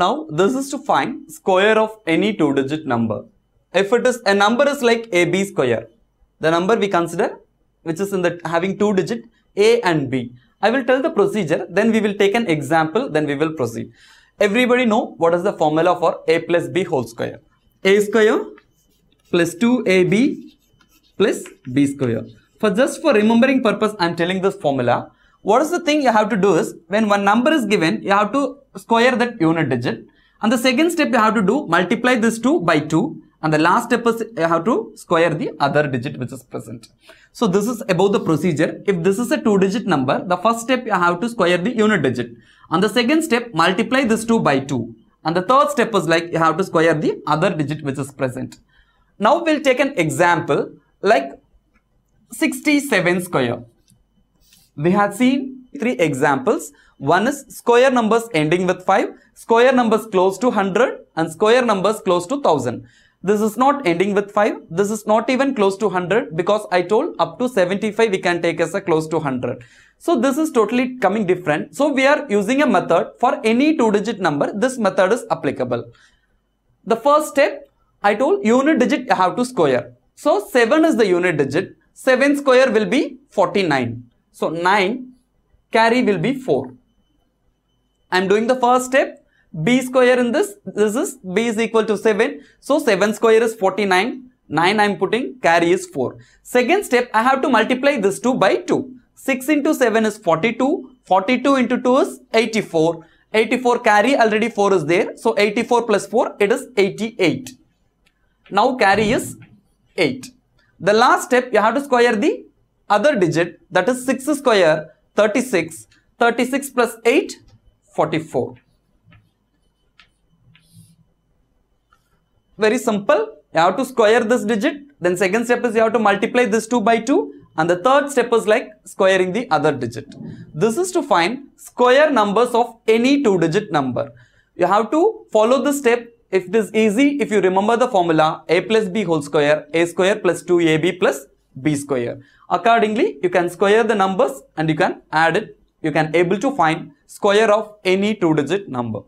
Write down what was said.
Now this is to find square of any two digit number. If it is a number is like AB square, the number we consider which is in the having two digit A and B. I will tell the procedure then we will take an example then we will proceed. Everybody know what is the formula for A plus B whole square. A square plus 2AB plus B square. For just for remembering purpose I am telling this formula what is the thing you have to do is when one number is given you have to square that unit digit and the second step you have to do multiply this 2 by 2 and the last step is you have to square the other digit which is present. So this is about the procedure. If this is a two digit number, the first step you have to square the unit digit. And the second step multiply this 2 by 2. And the third step is like you have to square the other digit which is present. Now we'll take an example like 67 square. We have seen three examples. One is square numbers ending with 5, square numbers close to 100 and square numbers close to 1000. This is not ending with 5. This is not even close to 100 because I told up to 75 we can take as a close to 100. So this is totally coming different. So we are using a method for any two digit number. This method is applicable. The first step I told unit digit you have to square. So 7 is the unit digit. 7 square will be 49. So 9 carry will be 4. I am doing the first step. B square in this, this is B is equal to 7. So 7 square is 49. 9 I am putting, carry is 4. Second step, I have to multiply this 2 by 2. 6 into 7 is 42. 42 into 2 is 84. 84 carry already 4 is there. So 84 plus 4 it is 88. Now carry is 8. The last step you have to square the other digit that is 6 square 36. 36 plus 8 44. Very simple. You have to square this digit. Then second step is you have to multiply this 2 by 2. And the third step is like squaring the other digit. This is to find square numbers of any two digit number. You have to follow this step. If it is easy, if you remember the formula a plus b whole square, a square plus 2ab plus b square. Accordingly, you can square the numbers and you can add it. You can able to find square of any two digit number.